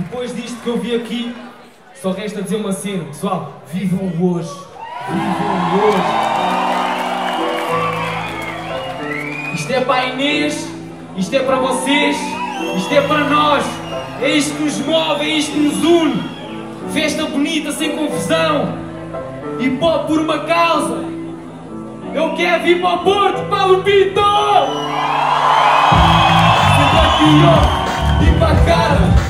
Depois disto que eu vi aqui, só resta dizer uma cena. Pessoal, vivam hoje. Vivam hoje. Isto é para a Inês, isto é para vocês, isto é para nós. É isto que nos move, é isto que nos une. Festa bonita, sem confusão. E pop por uma causa. Eu quero vir para o Porto, para o Pinto! Sempre aqui, ó, e para a cara.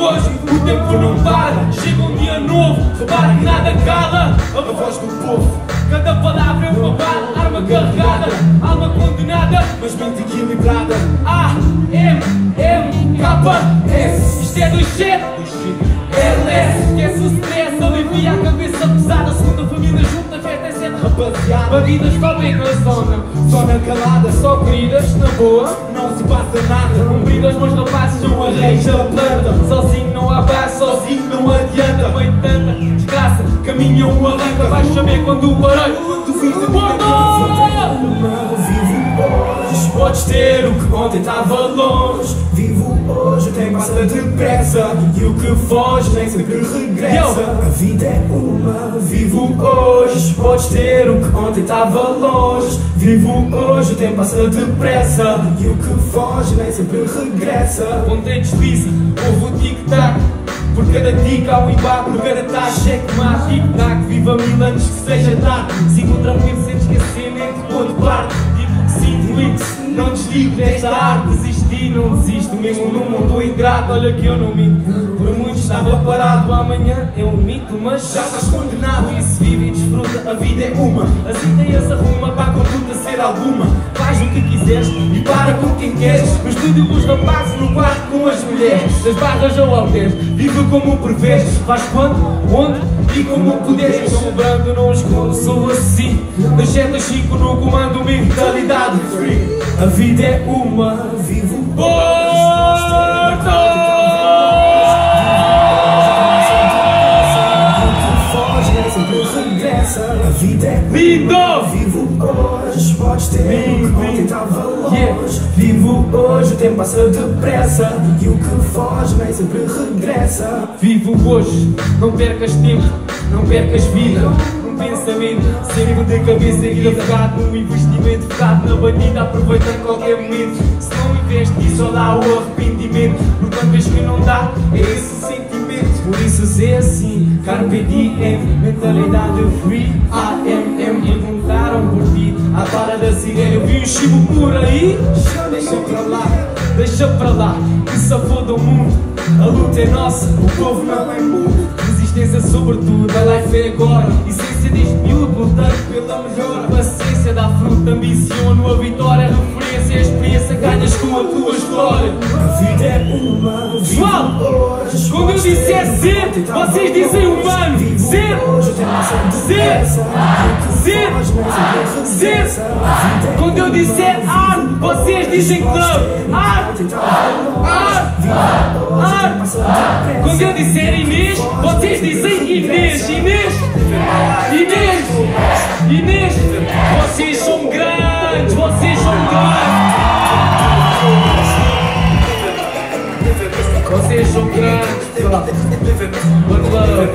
Hoje, o tempo não para. Chega um dia novo, repare que nada cala. A voz do povo, cada palavra é uma bala. Arma carregada, alma condenada, mas mente equilibrada. A, M, M, K, S. Isto é do chat, LS. Esquece o stress, alivia a cabeça pesada. Segunda família junta, festa é sete rapaziada. Batidas só bem na zona, só na calada, queridas, na boa, não se passa nada. Cumpridas, meus rapazes são a reis da planta. Sozinho não há base, sozinho não adianta. Meio tanta desgraça, caminha um arranca. Vais saber quando parei. Tu fiz a Hoje podes ter o que ontem estava longe. O tempo passa depressa. E o que foge nem sempre regressa. A vida é uma, vivo hoje. Podes ter o que ontem estava longe. Vivo hoje, o tempo passa depressa. E o que foge nem sempre regressa. Ontem desliza, houve o tic-tac. Por cada dica há um embate, por cada taxa cheque mais tic-tac. Viva mil anos que seja tarde. Se encontrar um sem esquecimento, quando parte. Digo que não desligo desta arte. Desisti, não desisto, mesmo num mundo ingrato. Olha que eu não minto, por muito estava parado. Amanhã é um mito, mas já estás condenado. Isso vive e a vida é uma. As ideias arruma para a conduta ser alguma. Faz o que quiseres e para com quem queres. No estúdio com os rapazes, no quarto com as mulheres. Das barras ao halteres, vive como prevês. Faz quando, onde e como puderes. Não brando, não escondo, sou assim. Das 7 às 5 no comando, mentalidade free. A vida é uma, vivo foge ontem estava longe. Vivo hoje, o tempo passa depressa. E o que foge nem sempre regressa. Vivo hoje, não percas tempo, não percas vida. Um pensamento sempre de cabeça erguida, focado no investimento, focado na batida, aproveitando qualquer momento. Se não investe, só dá o arrependimento. Porque quando vês que não dá, é esse. Por isso, ser assim, Carpe Diem, mentalidade free, AMM. Perguntaram por ti, à para da sirene. Eu vi um chibo por aí, deixa pra lá, deixa pra lá, que se foda o mundo. A luta é nossa, o povo não é mudo. Resistência sobretudo, a life é agora Essência deste miúdo, lutando pela melhor Paciência dá fruto, ambiciono a vitória que Ser. foge nem sempre Ser. regressa. A vida é Quando eu disser ar, vocês dizem club. Ar. Ar. Ar. Quando eu disser Inês, vocês dizem Inês, Inês, Inês, Inês, Vocês são grandes, sei lá, one love.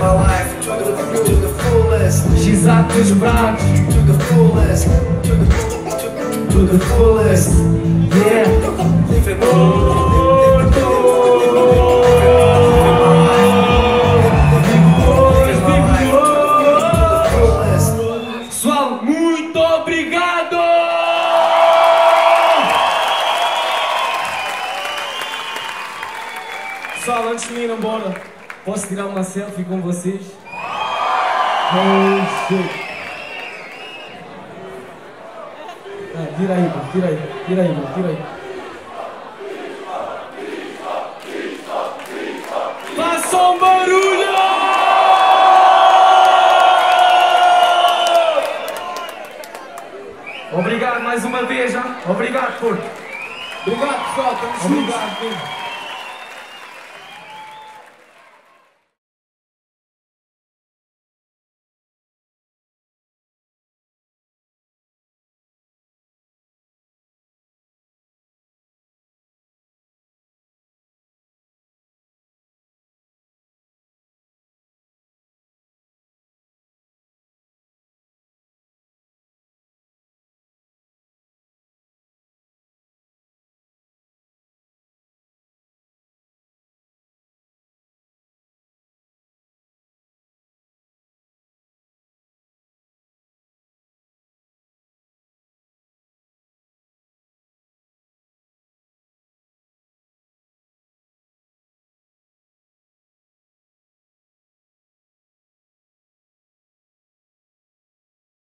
X-Ato os braços, to the fullest, to the, to, to the fullest, yeah. Posso tirar uma selfie com vocês? Oh, tira aí, mano, tira aí, tira aí, mano, tira aí. Faça barulho! Obrigado mais uma vez, já. Obrigado, Porto. Obrigado, pessoal. Estamos juntos. Obrigado,